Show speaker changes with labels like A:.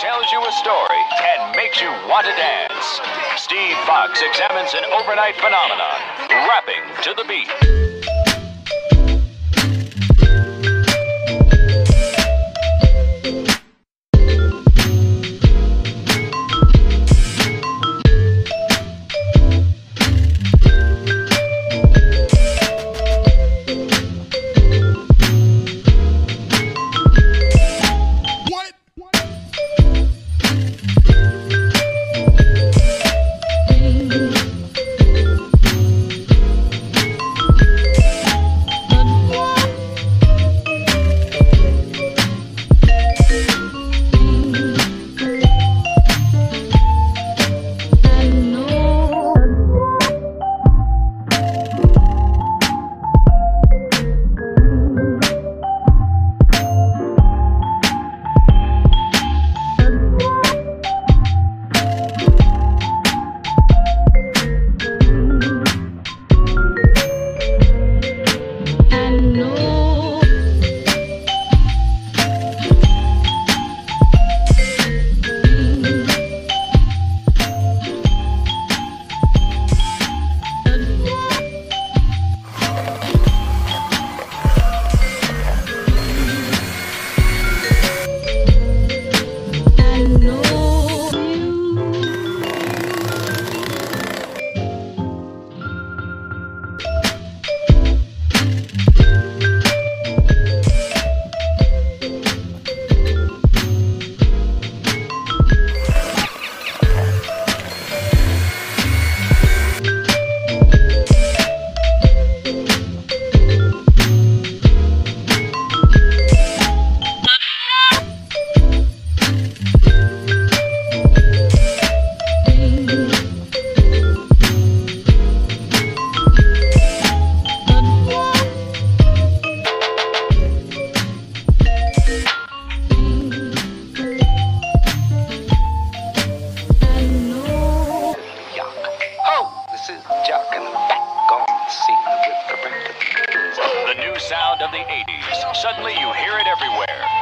A: tells you a story and makes you want to dance. Steve Fox examines an overnight phenomenon, rapping to the beat. The 80s. Suddenly you hear it everywhere.